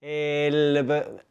El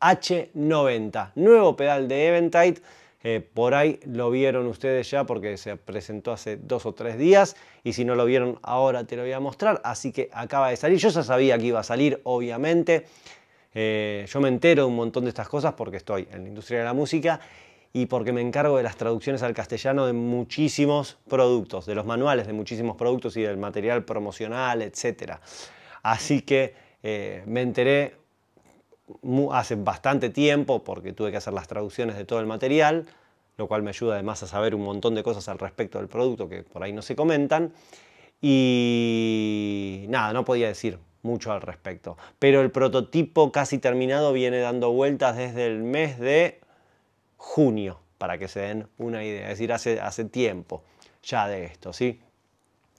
H90, nuevo pedal de Eventide. Eh, por ahí lo vieron ustedes ya porque se presentó hace dos o tres días y si no lo vieron ahora te lo voy a mostrar. Así que acaba de salir. Yo ya sabía que iba a salir, obviamente. Eh, yo me entero de un montón de estas cosas porque estoy en la industria de la música y porque me encargo de las traducciones al castellano de muchísimos productos, de los manuales de muchísimos productos y del material promocional, etc. Así que eh, me enteré hace bastante tiempo porque tuve que hacer las traducciones de todo el material, lo cual me ayuda además a saber un montón de cosas al respecto del producto que por ahí no se comentan. Y nada, no podía decir mucho al respecto. Pero el prototipo casi terminado viene dando vueltas desde el mes de junio, para que se den una idea. Es decir, hace, hace tiempo ya de esto, ¿sí?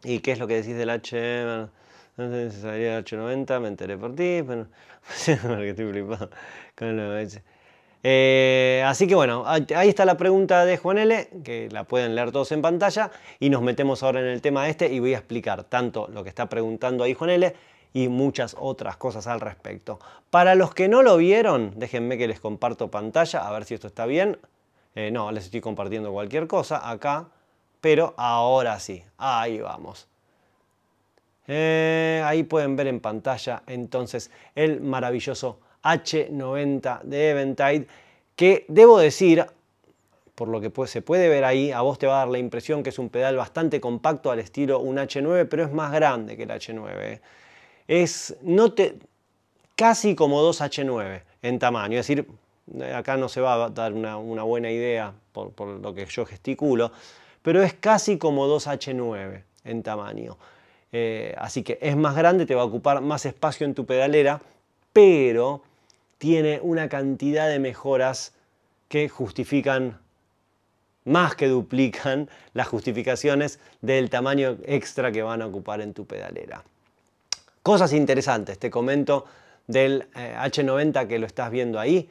¿Y qué es lo que decís del H? Si salía el 890, me enteré por ti, pero porque estoy flipado con lo eh, así que bueno, ahí está la pregunta de Juan L, que la pueden leer todos en pantalla, y nos metemos ahora en el tema este y voy a explicar tanto lo que está preguntando ahí Juan L y muchas otras cosas al respecto. Para los que no lo vieron, déjenme que les comparto pantalla, a ver si esto está bien. Eh, no, les estoy compartiendo cualquier cosa acá, pero ahora sí, ahí vamos. Eh, ahí pueden ver en pantalla entonces el maravilloso H90 de Eventide que debo decir, por lo que se puede ver ahí, a vos te va a dar la impresión que es un pedal bastante compacto al estilo un H9, pero es más grande que el H9. Es no te, casi como dos H9 en tamaño, es decir, acá no se va a dar una, buena idea por, por lo que yo gesticulo, pero es casi como dos H9 en tamaño. Eh, así que es más grande, te va a ocupar más espacio en tu pedalera, pero tiene una cantidad de mejoras que justifican, más que duplican las justificaciones del tamaño extra que van a ocupar en tu pedalera. Cosas interesantes, te comento del H90 eh, que lo estás viendo ahí.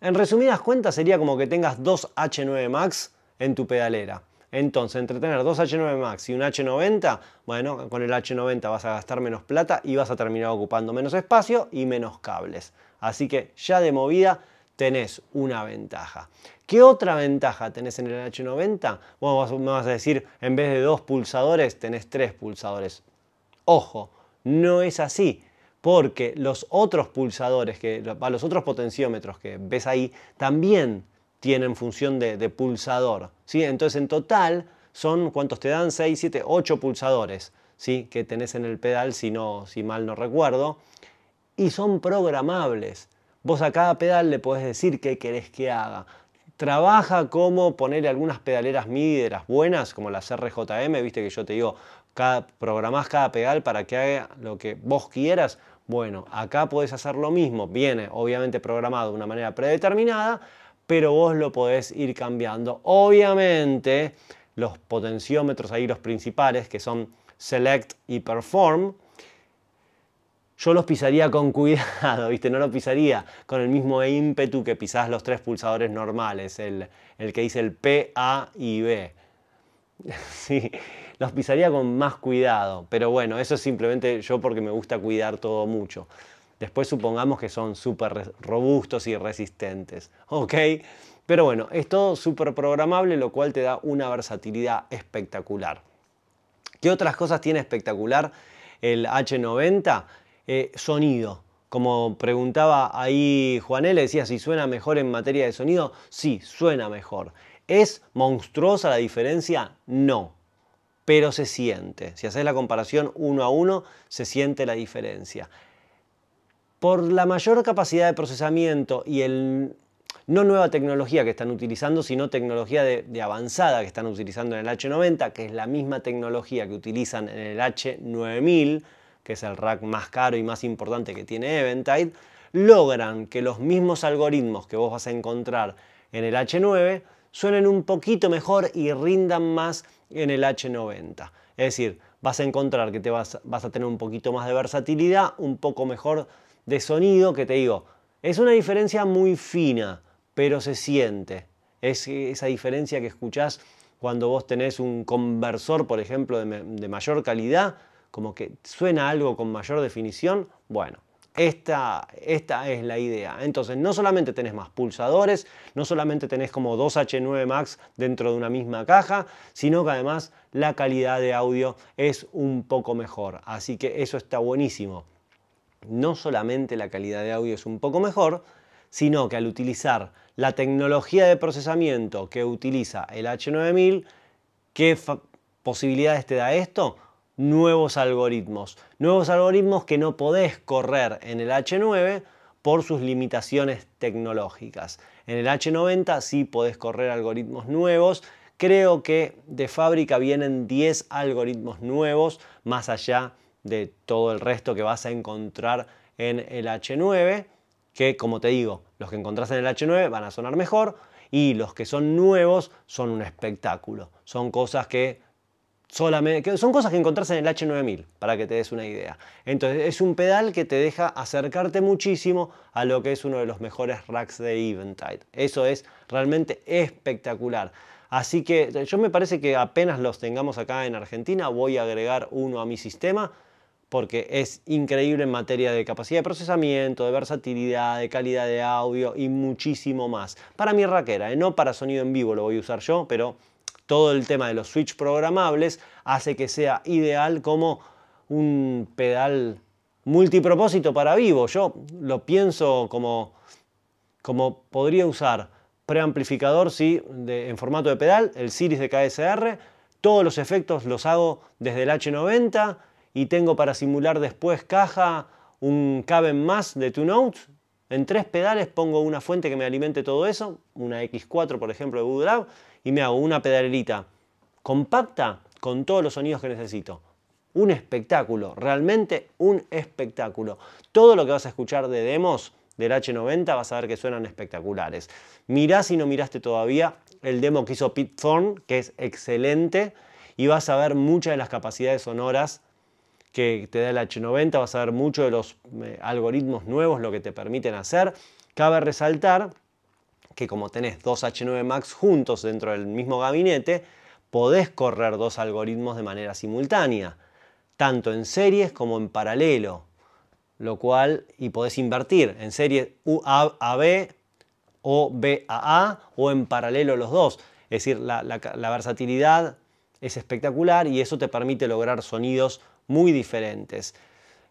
En resumidas cuentas sería como que tengas dos H9 Max en tu pedalera. Entonces, entre tener dos H9 Max y un H90, bueno, con el H90 vas a gastar menos plata y vas a terminar ocupando menos espacio y menos cables. Así que ya de movida tenés una ventaja. ¿Qué otra ventaja tenés en el H90? Bueno, me vas a decir, en vez de dos pulsadores, tenés tres pulsadores. Ojo, no es así porque los otros pulsadores, que, los otros potenciómetros que ves ahí, también tienen función de, pulsador. ¿sí? Entonces en total son, ¿cuántos te dan? 6, 7, 8 pulsadores ¿sí? que tenés en el pedal, si, no, si mal no recuerdo. Y son programables. Vos a cada pedal le podés decir qué querés que haga. Trabaja como ponerle algunas pedaleras MIDI de las buenas, como las RJM, viste que yo te digo, cada, programás cada pedal para que haga lo que vos quieras. Bueno, acá podés hacer lo mismo. Viene obviamente programado de una manera predeterminada, pero vos lo podés ir cambiando. Obviamente, los potenciómetros ahí, los principales, que son Select y Perform, yo los pisaría con cuidado, ¿viste? No lo pisaría con el mismo ímpetu que pisás los tres pulsadores normales, el, el que dice el P, A y B. Sí, los pisaría con más cuidado, pero bueno, eso es simplemente yo porque me gusta cuidar todo mucho. Después supongamos que son súper robustos y resistentes. ¿Ok? Pero bueno, es todo súper programable, lo cual te da una versatilidad espectacular. ¿Qué otras cosas tiene espectacular el H90? Eh, sonido. Como preguntaba ahí Juanel, decía si suena mejor en materia de sonido. Sí, suena mejor. ¿Es monstruosa la diferencia? No, pero se siente. Si haces la comparación uno a uno, se siente la diferencia por la mayor capacidad de procesamiento y el no nueva tecnología que están utilizando, sino tecnología de, avanzada que están utilizando en el H90, que es la misma tecnología que utilizan en el H9000, que es el rack más caro y más importante que tiene Eventide, logran que los mismos algoritmos que vos vas a encontrar en el H9 suenen un poquito mejor y rindan más en el H90. Es decir, vas a encontrar que te vas, vas a tener un poquito más de versatilidad, un poco mejor de sonido que te digo, es una diferencia muy fina, pero se siente. Es esa diferencia que escuchás cuando vos tenés un conversor, por ejemplo, de, mayor calidad, como que suena algo con mayor definición. Bueno, Esta, esta es la idea. Entonces, no solamente tenés más pulsadores, no solamente tenés como dos H9 Max dentro de una misma caja, sino que además la calidad de audio es un poco mejor. Así que eso está buenísimo. No solamente la calidad de audio es un poco mejor, sino que al utilizar la tecnología de procesamiento que utiliza el H9000, ¿qué posibilidades te da esto? Nuevos algoritmos. Nuevos algoritmos que no podés correr en el H9 por sus limitaciones tecnológicas. En el H90 sí podés correr algoritmos nuevos. Creo que de fábrica vienen 10 algoritmos nuevos, más allá todo el resto que vas a encontrar en el H9 que como te digo, los que encontrás en el H9 van a sonar mejor y los que son nuevos son un espectáculo. Son cosas que solamente son cosas que encontrás en el H9000 para que te des una idea. Entonces es un pedal que te deja acercarte muchísimo a lo que es uno de los mejores racks de Eventide. Eso es realmente espectacular. Así que yo me parece que apenas los tengamos acá en Argentina voy a agregar uno a mi sistema porque es increíble en materia de capacidad de procesamiento, de versatilidad, de calidad de audio y muchísimo más. Para mi raquera, ¿eh? no para sonido en vivo lo voy a usar yo, pero todo el tema de los switch programables hace que sea ideal como un pedal multipropósito para vivo. Yo lo pienso como, como podría usar preamplificador sí, en formato de pedal, el Series de KSR, todos los efectos los hago desde el H90, y tengo para simular después caja un caben más de Two Notes. En tres pedales pongo una fuente que me alimente todo eso, una X4 por ejemplo de Voodoo y me hago una pedalerita compacta con todos los sonidos que necesito. Un espectáculo, realmente un espectáculo. Todo lo que vas a escuchar de demos del H90 vas a ver que suenan espectaculares. Mirá si no miraste todavía el demo que hizo Pete Thorne, que es excelente, y vas a ver muchas de las capacidades sonoras que te da el H90, vas a ver mucho de los eh, algoritmos nuevos, lo que te permiten hacer. Cabe resaltar que como tenés dos H9 Max juntos dentro del mismo gabinete, podés correr dos algoritmos de manera simultánea, tanto en series como en paralelo, lo cual, y podés invertir en serie AB o BAA o en paralelo los dos. Es decir, la, la versatilidad es espectacular y eso te permite lograr sonidos muy diferentes.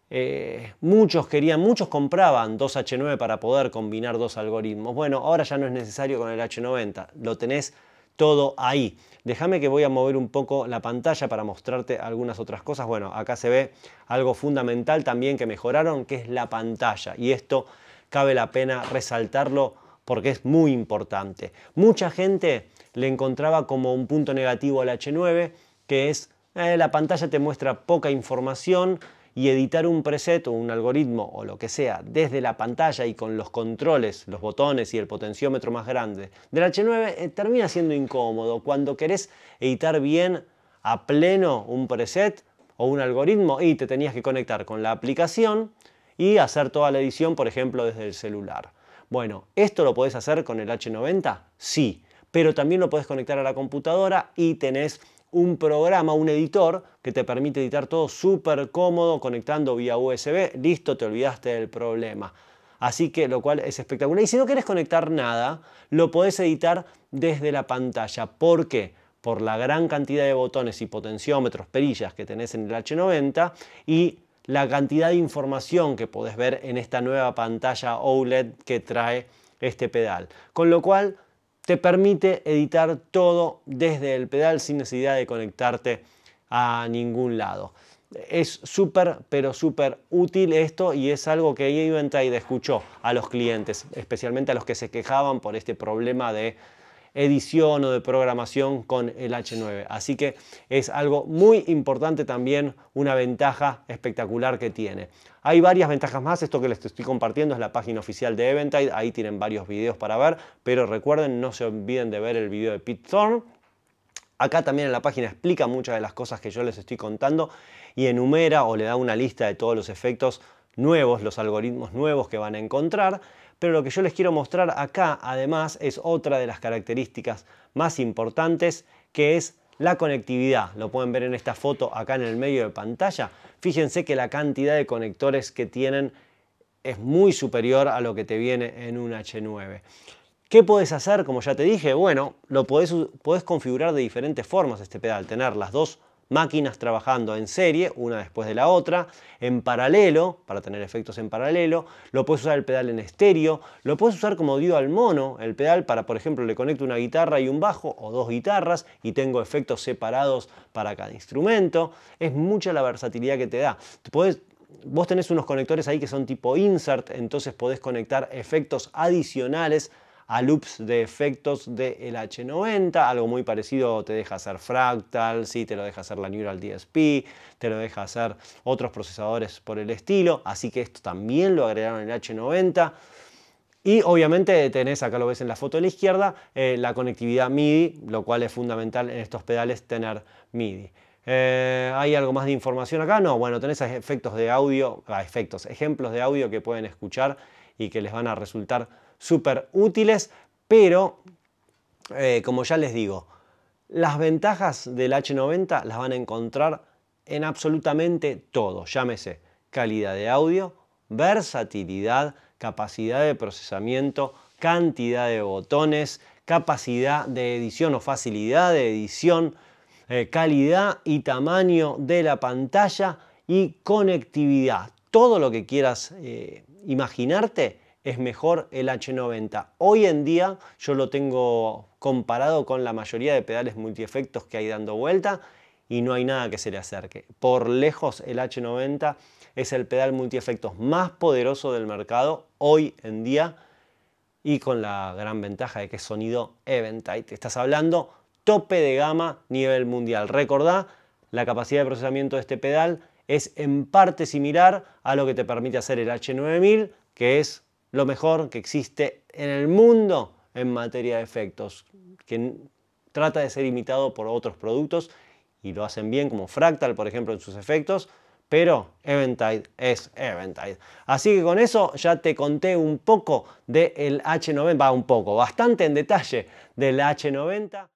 Eh, muchos querían, muchos compraban dos H9 para poder combinar dos algoritmos. Bueno, ahora ya no es necesario con el H90, lo tenés todo ahí. Déjame que voy a mover un poco la pantalla para mostrarte algunas otras cosas. Bueno, acá se ve algo fundamental también que mejoraron, que es la pantalla. Y esto cabe la pena resaltarlo porque es muy importante. Mucha gente le encontraba como un punto negativo al H9, que es eh, la pantalla te muestra poca información y editar un preset o un algoritmo o lo que sea desde la pantalla y con los controles, los botones y el potenciómetro más grande del H9 eh, termina siendo incómodo. Cuando querés editar bien a pleno un preset o un algoritmo y te tenías que conectar con la aplicación y hacer toda la edición, por ejemplo, desde el celular. Bueno, ¿esto lo podés hacer con el H90? Sí, pero también lo podés conectar a la computadora y tenés un programa, un editor que te permite editar todo súper cómodo conectando vía USB. Listo, te olvidaste del problema. Así que lo cual es espectacular. Y si no quieres conectar nada, lo podés editar desde la pantalla. ¿Por qué? Por la gran cantidad de botones y potenciómetros, perillas que tenés en el H90 y la cantidad de información que podés ver en esta nueva pantalla OLED que trae este pedal. Con lo cual te permite editar todo desde el pedal sin necesidad de conectarte a ningún lado. Es súper, pero súper útil esto y es algo que Eventide escuchó a los clientes, especialmente a los que se quejaban por este problema de edición o de programación con el H9. Así que es algo muy importante también, una ventaja espectacular que tiene. Hay varias ventajas más, esto que les estoy compartiendo es la página oficial de Eventide, ahí tienen varios videos para ver, pero recuerden, no se olviden de ver el video de Pete Thorne. Acá también en la página explica muchas de las cosas que yo les estoy contando y enumera o le da una lista de todos los efectos nuevos, los algoritmos nuevos que van a encontrar pero lo que yo les quiero mostrar acá además es otra de las características más importantes que es la conectividad. Lo pueden ver en esta foto acá en el medio de pantalla. Fíjense que la cantidad de conectores que tienen es muy superior a lo que te viene en un H9. ¿Qué puedes hacer? Como ya te dije, bueno, lo puedes configurar de diferentes formas este pedal, tener las dos máquinas trabajando en serie, una después de la otra, en paralelo, para tener efectos en paralelo, lo puedes usar el pedal en estéreo, lo puedes usar como al mono, el pedal para, por ejemplo, le conecto una guitarra y un bajo o dos guitarras y tengo efectos separados para cada instrumento. Es mucha la versatilidad que te da. vos tenés unos conectores ahí que son tipo insert, entonces podés conectar efectos adicionales a loops de efectos del H90, algo muy parecido te deja hacer Fractal, sí, te lo deja hacer la Neural DSP, te lo deja hacer otros procesadores por el estilo, así que esto también lo agregaron en el H90. Y obviamente tenés, acá lo ves en la foto de la izquierda, eh, la conectividad MIDI, lo cual es fundamental en estos pedales tener MIDI. Eh, ¿Hay algo más de información acá? No, bueno, tenés efectos de audio, ah, efectos, ejemplos de audio que pueden escuchar y que les van a resultar súper útiles, pero eh, como ya les digo, las ventajas del H90 las van a encontrar en absolutamente todo, llámese calidad de audio, versatilidad, capacidad de procesamiento, cantidad de botones, capacidad de edición o facilidad de edición, eh, calidad y tamaño de la pantalla y conectividad. Todo lo que quieras eh, imaginarte es mejor el H90. Hoy en día yo lo tengo comparado con la mayoría de pedales multiefectos que hay dando vuelta y no hay nada que se le acerque. Por lejos el H90 es el pedal multiefectos más poderoso del mercado hoy en día y con la gran ventaja de que es sonido Eventide. Estás hablando tope de gama nivel mundial. Recordá, la capacidad de procesamiento de este pedal es en parte similar a lo que te permite hacer el H9000, que es lo mejor que existe en el mundo en materia de efectos, que trata de ser imitado por otros productos y lo hacen bien, como Fractal, por ejemplo, en sus efectos, pero Eventide es Eventide. Así que con eso ya te conté un poco del H90, va un poco, bastante en detalle del H90.